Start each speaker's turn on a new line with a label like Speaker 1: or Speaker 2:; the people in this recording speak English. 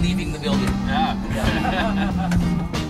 Speaker 1: leaving the building. Yeah. yeah.